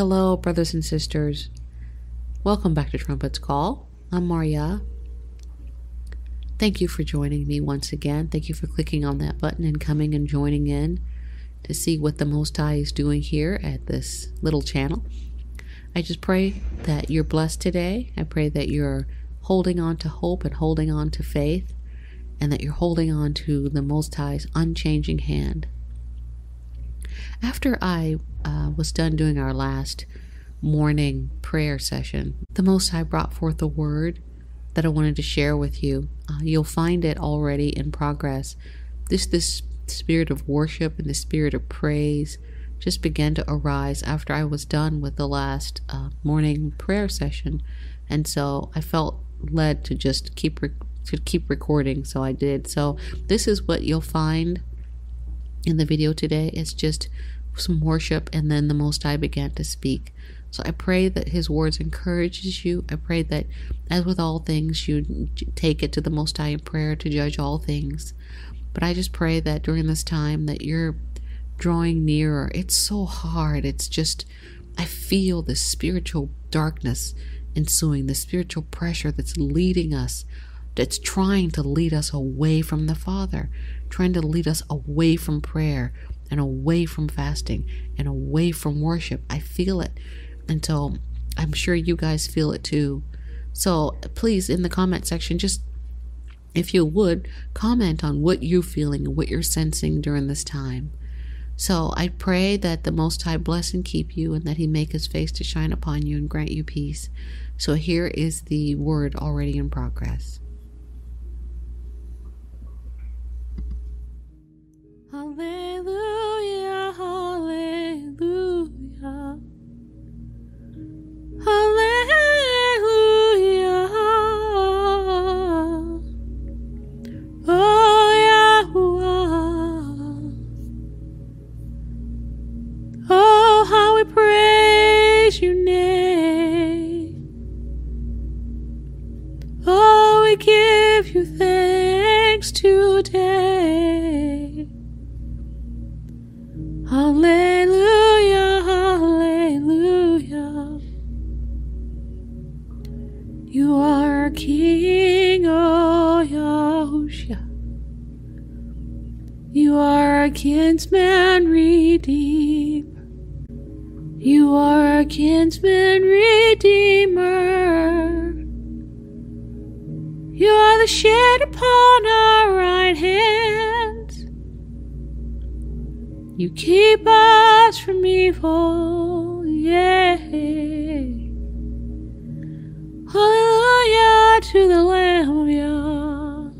Hello, brothers and sisters. Welcome back to Trumpet's Call. I'm MarYaH. Thank you for joining me once again. Thank you for clicking on that button and coming and joining in to see what the Most High is doing here at this little channel. I just pray that you're blessed today. I pray that you're holding on to hope and holding on to faith, and that you're holding on to the Most High's unchanging hand. After I uh, was done doing our last morning prayer session, the Most High brought forth a word that I wanted to share with you. Uh, you'll find it already in progress. This this spirit of worship and the spirit of praise just began to arise after I was done with the last uh, morning prayer session, and so I felt led to just keep to keep recording. So I did. So this is what you'll find in the video today. It's just some worship, and then the Most High began to speak. So I pray that His words encourages you. I pray that, as with all things, you take it to the Most High in prayer to judge all things. But I just pray that during this time that you're drawing nearer. It's so hard. It's just I feel the spiritual darkness ensuing, the spiritual pressure that's leading us, that's trying to lead us away from the Father, trying to lead us away from prayer and away from fasting and away from worship. I feel it. And so I'm sure you guys feel it too. So please, in the comment section, just if you would, comment on what you're feeling and what you're sensing during this time. So I pray that the Most High bless and keep you, and that He make His face to shine upon you and grant you peace. So here is the word already in progress. Praise your name. Oh, we give you thanks today. Hallelujah, hallelujah. You are King, oh Yahushua. You are our kinsman redeemer. You are our kinsman redeemer. You are the shade upon our right hands. You keep us from evil, yeah. Hallelujah to the Lamb of Yah,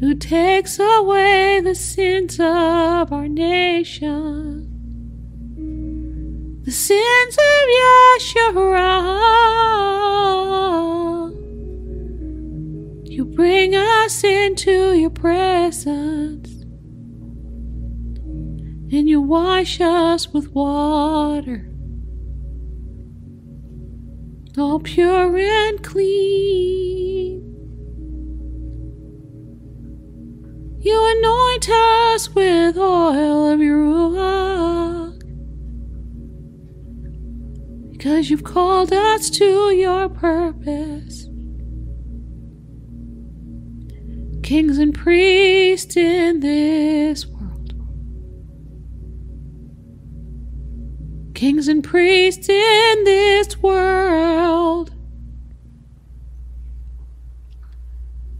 who takes away the sins of our nation, sins of Yahshua. You bring us into your presence and you wash us with water, all pure and clean. You anoint us with oil of your because you've called us to your purpose. Kings and priests in this world. kings and priests in this world,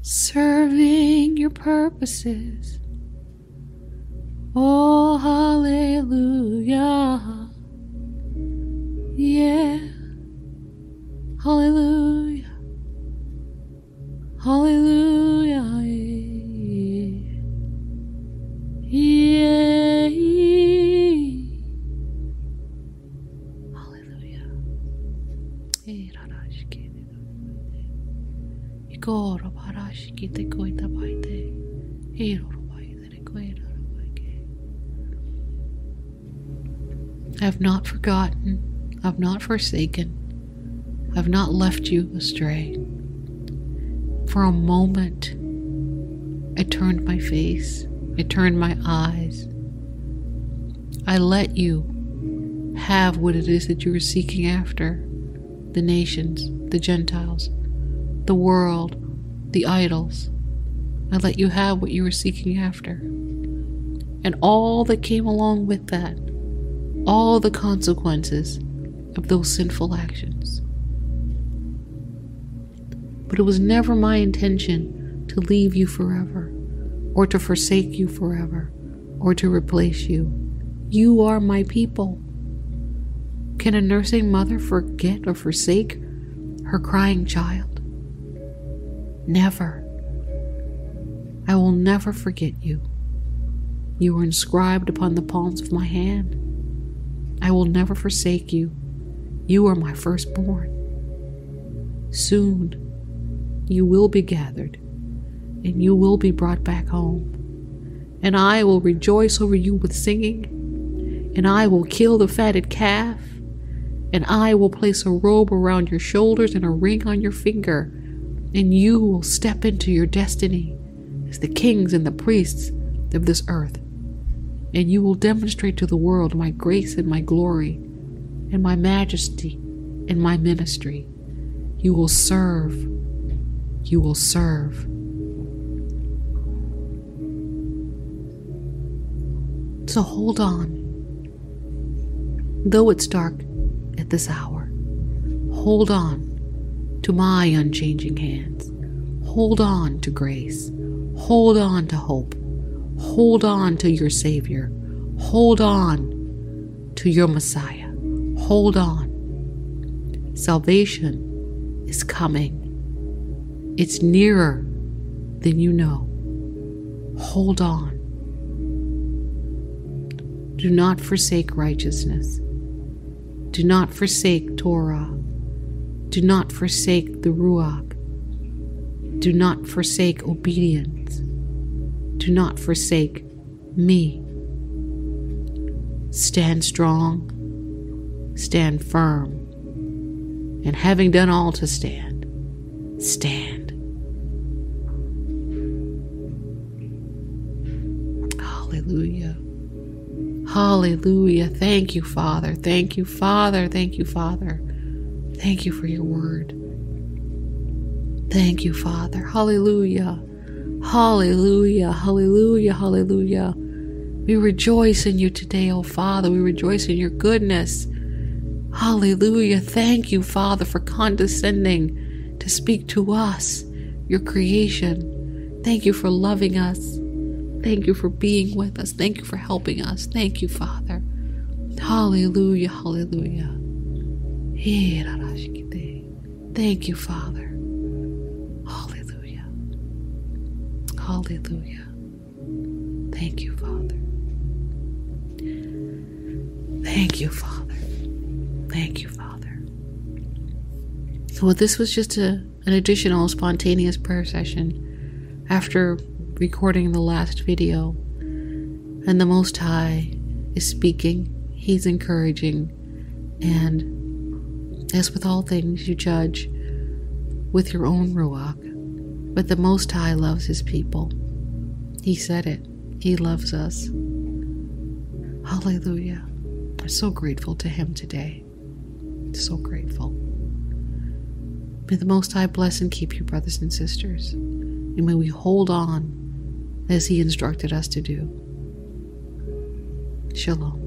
serving your purposes. Oh, hallelujah. Hallelujah. Hallelujah. Yeah. Hallelujah. I have not forgotten, I have not forsaken, I have not left you astray. For a moment, I turned my face, I turned my eyes. I let you have what it is that you were seeking after the nations, the Gentiles, the world, the idols. I let you have what you were seeking after. And all that came along with that, all the consequences of those sinful actions. But it was never my intention to leave you forever, or to forsake you forever, or to replace you. You are my people. Can a nursing mother forget or forsake her crying child? Never. I will never forget you. You are inscribed upon the palms of my hand. I will never forsake you. You are my firstborn. Soon you will be gathered, and you will be brought back home. And I will rejoice over you with singing, and I will kill the fatted calf and I will place a robe around your shoulders and a ring on your finger, and you will step into your destiny as the kings and the priests of this earth. And you will demonstrate to the world my grace and my glory, and my majesty and my ministry. You will serve. You will serve. So hold on. Though it's dark, at this hour. Hold on to my unchanging hands. Hold on to grace. Hold on to hope. Hold on to your Savior. Hold on to your Messiah. Hold on. Salvation is coming. It's nearer than you know. Hold on. Do not forsake righteousness. Do not forsake Torah. Do not forsake the Ruach. Do not forsake obedience. Do not forsake me. Stand strong, stand firm, and having done all to stand, stand. Hallelujah. Thank you, Father. Thank you, Father. Thank you, Father. Thank you for your word. Thank you, Father. Hallelujah. Hallelujah. Hallelujah. Hallelujah. We rejoice in you today, O Father. We rejoice in your goodness. Hallelujah. Thank you, Father, for condescending to speak to us, your creation. Thank you for loving us. Thank you for being with us. Thank you for helping us. Thank you, Father. Hallelujah, hallelujah. Thank you, Father. Hallelujah. Hallelujah. Thank you, Father. Thank you, Father. Thank you, Father. Well, this was just a, an additional spontaneous prayer session after recording the last video, and the Most High is speaking, He's encouraging, and as with all things, you judge with your own Ruach. But the Most High loves His people. He said it, He loves us. Hallelujah. I'm so grateful to Him today. So grateful. May the Most High bless and keep you, brothers and sisters. And may we hold on as He instructed us to do. Shalom.